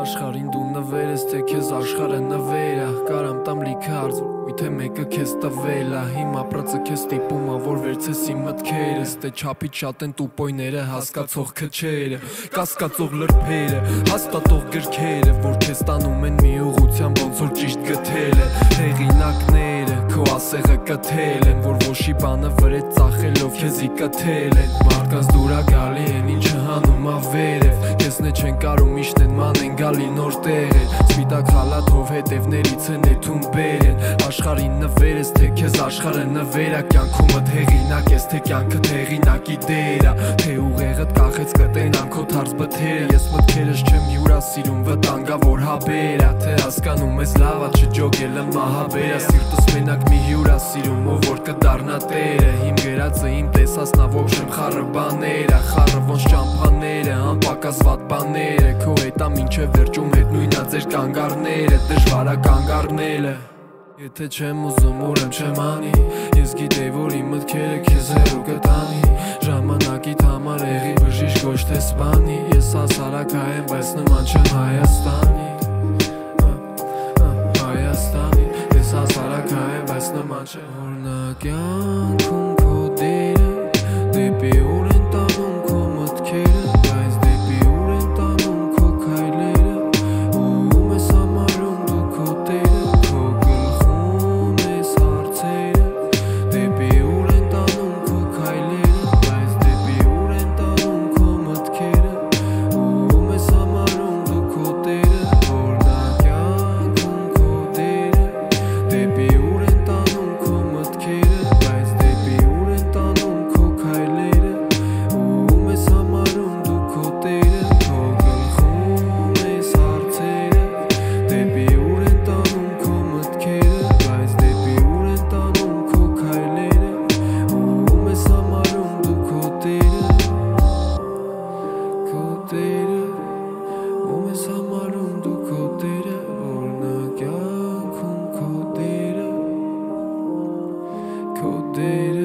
աշխարհին դու նվեր ես թե քեզ աշխարհը նվերա Կարամ տամ լիքը արծու Միթե մեկը քեզ տվել է Հիմա ապրածը քեզ տիպում ա որ վերցես իմ մտքերս Դե չափից շատ են տուպոյները հասկացող քչերը Կասկածող լրբերը հաստատող գրքերը Որ քեզ տանում են մի ուղությամբ ոնց որ ճիշտ գտել է Հեղինակները քո ասեղը կթել են Որ ոչի բանը վրեց ծախելով քեզի կթել են Մարդկանց դուրա գալի են ինչը հանում ա վերև Է չեն կարում միշտ են ման են գալի նոր տեղեր Սպիտակ խալաթով հետևներից են էթում բերեն Աշխարհին նվեր ես թե քեզ աշխարհը նվերա Կյանքումդ հեղինակ ես թե կյանքը հեղինակի դերա Թե ուղեղդ կախեց կտենան քո թարս բթերը Ես մտքերս չեմ հյուրասիրում վտանգավոր հաբերա Թե հասկանում ես լավա չջոգելը մահաբերա Սիրտս մենակ մի հյուրասիրում ով որ կդառնա տերը Իմ գերածը իմ տեսածնա ոչեմ խառը բաները Խառը ոնց ճամփաները անպակաս վատ բաները Քո հետա մինչև վերջում հետ նույնա ձեր կանգառները Դժվարա կանգառնելը Եթե չեմ ուզում ուրեմ չեմ անի Ես գիտեի որ իմ մտքերը քեզ հերու կտանի Ժամանակիդ համար եղի բժիշկ ոչ թե սպանի Ես հասարակայեմ բայց նման չեմ Հայաստանի Հայաստանի Ես հասարակայեմ բայց նման չեմ Օրնակյանքում cold day